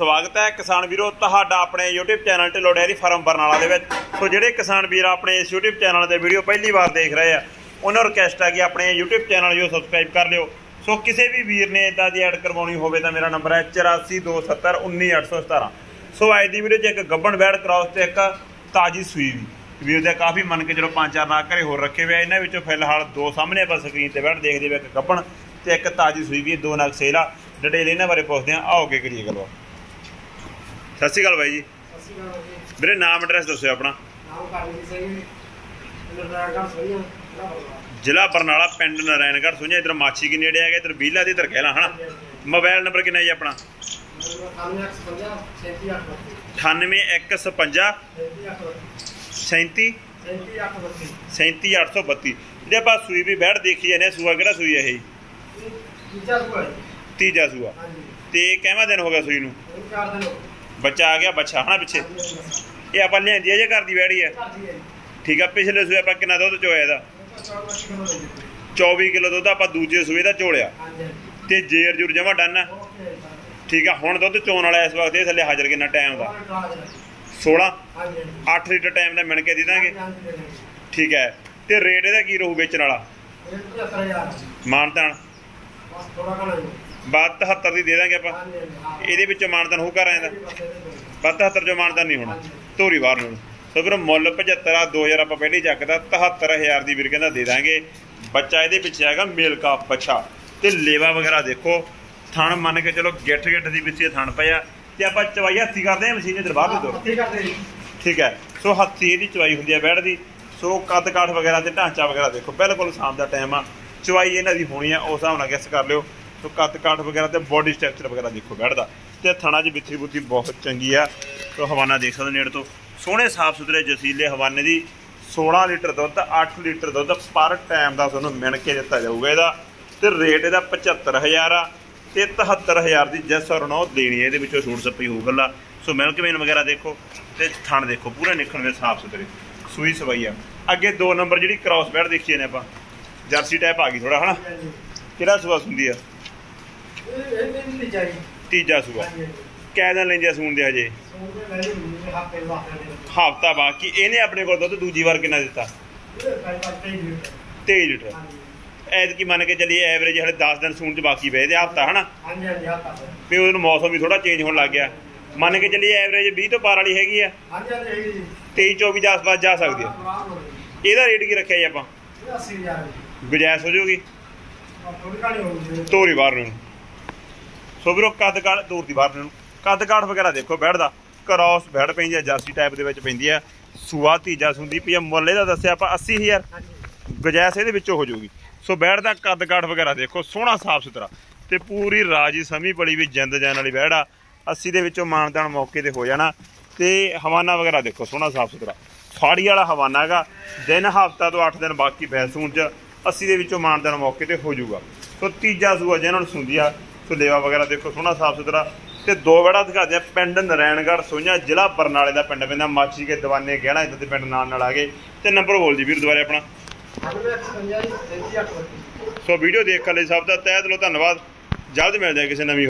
ਸਵਾਗਤ ਹੈ ਕਿਸਾਨ ਵੀਰੋ ਤੁਹਾਡਾ ਆਪਣੇ YouTube channel Dhillon dairy farm Barnala ਦੇ ਵਿੱਚ। ਸੋ ਜਿਹੜੇ ਕਿਸਾਨ ਵੀਰ ਆਪਣੇ ਇਸ YouTube ਚੈਨਲ ਤੇ ਵੀਡੀਓ ਪਹਿਲੀ ਵਾਰ ਦੇਖ ਰਹੇ ਆ, ਉਹਨਾਂ ਨੂੰ ਰਿਕਵੈਸਟ ਆ ਕਿ ਆਪਣੇ YouTube ਚੈਨਲ ਨੂੰ ਸਬਸਕ੍ਰਾਈਬ ਕਰ ਲਿਓ। ਸੋ ਕਿਸੇ ਵੀ ਵੀਰ ਨੇ ਇਦਾਂ ਦੀ ਐਡ ਕਰਵਾਉਣੀ ਹੋਵੇ ਤਾਂ ਮੇਰਾ ਨੰਬਰ ਹੈ 8427191817 ਸੋ ਅੱਜ ਦੀ ਵੀਡੀਓ 'ਚ ਇੱਕ ਗੱਬਣ ਬੈੜ ਕ੍ਰਾਸ ਤੇ ਇੱਕ ਤਾਜੀ ਸੂਈ ਵੀ। ਵੀਰ ਦੇ ਕਾਫੀ ਮੰਨ ਕੇ ਚਲੋ ਪੰਜ ਚਾਰ ਨਾਗ ਘਰੇ ਹੋਰ ਰੱਖੇ ਹੋਏ ਆ। ਇਹਨਾਂ ਵਿੱਚੋਂ ਫਿਲਹਾਲ ਦੋ ਸਾਹਮਣੇ ਆਪਾਂ ਸਕਰੀਨ ਤੇ ਬੈਠ ਦੇਖਦੇ ਵੇ ਇੱਕ ਗੱਬਣ ਤੇ ਇੱਕ ਤਾਜੀ ਸੂਈ ਵੀ, ਦੋ ਨਾਗ ਸੇਲ। ਡਿਟੇਲ ਇਹਨਾਂ ਬਾਰੇ ਪੁੱਛਦੇ ਆ ਆਓ ਅੱਗੇ ਕਰੀਏ ਗੱਲਬਾਤ। ਸਤਿ ਸ਼੍ਰੀ ਅਕਾਲ ਬਾਈ ਜੀ। ਸਤਿ ਸ਼੍ਰੀ ਅਕਾਲ ਜੀ। ਵੀਰੇ ਨਾਮ ਐਡਰੈਸ ਦੱਸਿਓ ਆਪਣਾ। ਨਾਮ ਕਰਨੀ ਸਿੰਘ ਨਰਨਾਗਰ ਸੋਈਆਂ ਜ਼ਿਲ੍ਹਾ ਬਰਨਾਲਾ। ਪਿੰਡ ਨਾਰਾਇਣਗੜ੍ਹ ਸੁਣਿਆ ਇਧਰ ਮਾਛੀ ਕੀ ਨੇੜੇ ਹੈਗਾ ਇਧਰ ਬੀਲਾ ਦੇ ਇਧਰ ਕਹਿਲਾ ਹਨਾ? ਮੋਬਾਈਲ ਨੰਬਰ ਕਿੰਨਾ ਜੀ ਆਪਣਾ? ਨਰਨਾਗਰ 50 38 98150 37 38 37832 ਜੇ ਆਪਾਂ ਸੂਈ ਵੀ ਬੈਠ ਦੇਖੀ ਜਾਂਦੇ ਸੂਆ ਕਿਹੜਾ ਸੂਈ ਹੈ ਇਹ? ਸੁਆ ਤੀਜਾ ਸੂਆ। ਤੇ ਕਿੰਨਾ ਦਿਨ ਹੋ ਗਿਆ ਸੂਈ ਨੂੰ? ਦਿਨ ਹੋ ਬੱਚਾ ਆ ਗਿਆ ਬੱਚਾ ਹਨਾ ਪਿੱਛੇ। ਇਹ ਆਪਾਂ ਲਿਆਂਦੀ ਹੈ ਜੇ ਘਰ ਦੀ ਬੈੜੀ ਹੈ ਠੀਕ ਆ ਪਿਛਲੇ ਸੂਏ ਆਪਾਂ ਕਿੰਨਾ ਦੁੱਧ ਚੋਇਆ ਇਹਦਾ 24 ਕਿਲੋ ਦੁੱਧ ਆਪਾਂ ਦੂਜੇ ਸੂਏ ਦਾ ਚੋਲਿਆ। ਤੇ ਜੇਰ ਜੁਰ ਜਮਾ ਡਨ ਹੈ ਠੀਕ ਆ ਹੁਣ ਦੁੱਧ ਚੋਣ ਵਾਲਾ ਇਸ ਵਕਤ ਇਹ ਥੱਲੇ ਹਾਜ਼ਰ ਕਿੰਨਾ ਟਾਈਮ ਦਾ? 16 ਹਾਂਜੀ 8 ਲੀਟਰ ਟਾਈਮ ਦਾ ਮਿਣ ਕੇ ਦੇ ਦਾਂਗੇ। ਠੀਕ ਹੈ ਤੇ ਰੇਟ ਇਹਦਾ ਕੀ ਰਹੂ ਵੇਚਣ ਵਾਲਾ? ਇਹ 75000 ਮਾਨਤਾਨ। ਥੋੜਾ ਬਾਅਦ 73 ਦੀ ਦੇ ਦਾਂਗੇ ਆਪਾਂ। ਇਹਦੇ ਵਿੱਚੋਂ ਮਾਨਤਾਨ ਹੋ ਕਰ ਆਂਦਾ ਬਾਅਦ 73 ਚੋਂ ਮਾਨਤਾਨ ਨਹੀਂ ਹੋਣਾ। ਧੋਰੀ ਬਾਹਰ ਨੂੰ। ਸੋ ਫਿਰ ਮੁੱਲ 75 ਆ 2000 ਆਪਾਂ ਪਹਿਲੇ ਚੱਕਦਾ 73000 ਦੀ ਵੀਰ ਕਹਿੰਦਾ ਦੇ ਦਾਂਗੇ। ਬੱਚਾ ਇਹਦੇ ਵਿੱਚ ਹੈਗਾ ਮੇਲ ਕਾ ਬੱਚਾ ਤੇ ਲੇਵਾ ਵਗੈਰਾ ਦੇਖੋ। ਥਣ ਮੰਨ ਕੇ ਚਲੋ ਗਿੱਠ ਗਿੱਠ ਦੀ ਵਿੱਚ ਇਹ ਥਣ ਪਿਆ ਤੇ ਆਪਾਂ ਚਵਾਈ ਹੱਥੀ ਕਰਦੇ ਆ ਮਸ਼ੀਨ ਦੇ ਦਰਬਾਰ ਦੇ ਦੋ ਜੀ। ਠੀਕ ਹੈ। ਸੋ ਹੱਥੀ ਇਹਦੀ ਚਵਾਈ ਹੁੰਦੀ ਹੈ ਬੈੜ ਦੀ। ਸੋ ਕੱਦ ਕਾਠ ਵਗੈਰਾ ਤੇ ਢਾਂਚਾ ਵਗੈਰਾ ਦੇਖੋ। ਬਿਲਕੁਲ ਸ਼ਾਮ ਦਾ ਟਾਈਮ ਆ। ਚਵਾਈ ਇਹਨਾਂ ਦੀ ਹੋਣੀ ਆ ਉਸ ਹਿਸਾਬ ਨਾਲ ਗੈਸ ਕਰ ਲਿਓ। ਸੋ ਕੱਦ ਕਾਠ ਵਗੈਰਾ ਤੇ ਬੋਡੀ ਸਟਰਕਚਰ ਵਗੈਰਾ ਦੇਖੋ ਬੈੜ ਦਾ ਤੇ ਥਣਾ 'ਚ ਬਿੱਥੀ ਬੁੱਥੀ ਬਹੁਤ ਚੰਗੀ ਆ। ਸੋ ਹਵਾਨਾ ਦੇਖ ਸਕਦੇ ਨੇੜੇ ਤੋਂ। ਸੋਹਣੇ ਸਾਫ਼ ਸੁਥਰੇ ਜਸੀਲੇ ਹਵਾਨੇ ਦੀ 16 ਲੀਟਰ ਦੁੱਧ 8 ਲੀਟਰ ਦੁੱਧ ਪਰ ਟਾਈਮ ਦਾ ਤੁਹਾਨੂੰ ਮਿਣ ਕੇ ਦਿੱਤਾ ਜਾਊਗਾ ਇਹਦਾ। ਤੇ ਰੇਟ ਇਹਦਾ 75000 ਆ। ਤੇ 73000 ਦੀ ਜੈਸ ਔਰ ਨੋ ਦੇਣੀ ਹੈ। ਇਹਦੇ ਵਿੱਚੋਂ ਛੂਟ ਸੱਪੀ ਹੋਊ ਗੱਲਾ। ਸੋ ਮਿਲਕ ਮੇਨ ਵਗੈਰਾ ਦੇਖੋ। ਤੇ ਥਣ ਦੇਖੋ, ਪੂਰੇ ਨਿਕਲਣ ਦੇ ਸਾਫ਼ ਸੁਥਰੇ। ਸੂਈ ਸਵਾਈ ਆ। ਅੱਗੇ 2 ਨੰਬਰ ਜਿਹੜੀ ਕ੍ਰਾਸ ਬੈਡ ਦੇਖੀ ਨੇ ਆਪਾਂ। ਜਰਸੀ ਟਾਈਪ ਆ ਗਈ ਥੋੜਾ ਹਨਾ? ਹਾਂਜੀ ਕਿਹੜਾ ਸੂਆ ਹੁੰਦੀ ਆ ਇਹ ਇਹ ਵੀ ਨਹੀਂ ਚਾਹੀਦੀ ਤੀਜਾ ਸੂਆ। ਦਿਨ ਲੈਂਦੇ ਸੂਣ ਦੇ ਹਜੇ? ਹਫਤਾ ਬਾਕੀ ਇਹਨੇ ਆਪਣੇ ਕੋਲ ਦੁੱਧ ਦੂਜੀ ਵਾਰ ਕਿੰਨਾ ਦਿੱਤਾ? ਇਹ ਕਾਈ ਪਾਤੇ ਹੀ 23 ਲੀਟਰ। ਹਾਂਜੀ ਐਤਕੀ ਮੰਨ ਕੇ ਚੱਲੀਏ ਐਵਰੇਜ ਹਲੇ 10 ਦਿਨ ਸੂਣ ਚ ਬਾਕੀ ਪਏ ਤੇ ਹਫਤਾ ਹਨਾ? ਹਾਂਜੀ ਹਾਂਜੀ ਹੱਥ ਤੇ ਉਹਨੂੰ ਮੌਸਮ ਵੀ ਥੋੜਾ ਚੇਂਜ ਹੋਣ ਲੱਗ ਗਿਆ। ਮੰਨ ਕੇ ਚੱਲੀਏ ਐਵਰੇਜ 20 ਤੋਂ ਪਾਰ ਵਾਲੀ ਹੈਗੀ ਆ। ਹਾਂਜੀ ਹਾਂਜੀ ਜੀ 23 24 ਦੇ ਆਸ-ਪਾਸ ਜਾ ਸਕਦੀ ਆ। ਇਹਦਾ ਰੇਟ ਕੀ ਰੱਖਿਆ ਜੀ ਆਪਾਂ? ਇਹ 80000 ਦੀ ਗੁਜਾਇਸ਼ ਹੋ ਜਾਊਗੀ? ਥੋੜੀ ਗਈ ਤੋਰੀ ਬਾਹਰ ਨੂੰ। ਸੋ ਵੀਰੋ ਕੱਦ ਕਾਠ ਤੋਰ ਦੀ ਬਾਹਰ ਨੂੰ। ਕੱਦ ਕਾਠ ਵਗੈਰਾ ਦੇਖੋ ਬੈੜ ਦਾ ਕ੍ਰਾਸ ਬੈੜ ਪੈਂਦੀ ਆ ਜਰਸੀ ਟਾਈਪ ਦੇ ਵਿੱਚ ਪੈਂਦੀ ਆ ਸੂਆ ਤੀਜਾ ਸੁੰਦੀ ਪਈ ਮੁੱਲ ਇਹਦਾ ਦੱਸਿਆ ਆਪਾਂ 80000 ਹਾਂਜੀ। ਗੁਜਾਇਸ਼ ਇਹਦੇ ਵਿੱਚੋਂ ਹੋ ਜਾਊਗੀ। ਸੋ ਬੈੜ ਦਾ ਕੱਦ ਕਾਠ ਵਗੈਰਾ ਦੇਖੋ ਸੋਹਣਾ ਸਾਫ਼ ਸੁਥਰਾ। ਤੇ ਪੂਰੀ ਰਾਜੀ ਸਮੀ ਬੜੀ ਵੀ ਜਿੰਦ ਜਾਨ ਵਾਲੀ ਬੈੜ ਆ। 80 ਦੇ ਵਿੱਚੋਂ ਮਾਨਦਾਨ ਮੌਕੇ ਤੇ ਹੋ ਜਾਣਾ। ਤੇ ਹਵਾਨਾ ਵਗੈਰਾ ਦੇਖੋ ਸੋਹਣਾ ਸਾਫ਼ ਸੁਥਰਾ। ਫਾੜੀ ਵਾਲਾ ਹਵਾਨਾ ਹੈਗਾ। ਦਿਨ ਹਫਤਾ ਤੋਂ 8 ਦਿਨ ਬਾਕੀ ਬੈਸੂਨ ਚ 80 ਦੇ ਵਿੱਚੋਂ ਮਾਨਦਾਨ ਮੌਕੇ ਤੇ ਹੋ ਜਾਊਗਾ। ਸੋ ਤੀਜਾ ਸੂਆ ਜਿਹਨਾਂ ਨੂੰ ਸੁੰਦੀ ਆ ਸੋ ਲੇਵਾ ਵਗੈਰਾ ਦੇਖੋ ਸੋਹਣਾ ਸਾਫ਼ ਸੁਥਰਾ। ਤੇ ਦੋ ਵੜਾ ਦਿਖਾਦੇ ਆ ਪਿੰਡ ਨਰੈਣਗੜ੍ਹ ਸੋਈਆਂ ਜ਼ਿਲ੍ਹਾ ਬਰਨਾਲੇ ਦਾ ਪਿੰਡ ਪੈਂਦਾ। ਮਾਚੀ ਕੇ ਦੀਵਾਨੇ ਗਹਿਣਾ ਇੱਦਾਂ ਦੇ ਪਿੰਡ ਨਾਲ ਨਾਲ ਆ ਗਏ। ਤੇ ਨੰਬਰ ਬੋਲ ਜੀ ਵੀਰ ਦੁਬਾਰੇ ਆਪਣਾ। ਹਾਂਜੀ 150 38 ਸੋ ਵੀਡੀਓ ਦੇਖਣ ਲਈ ਸਭ ਦਾ ਤਹਿ ਦਿਲੋਂ ਧੰਨਵਾਦ। ਜਲਦ ਮਿਲਦੇ ਕਿਸੇ ਨਵੀਂ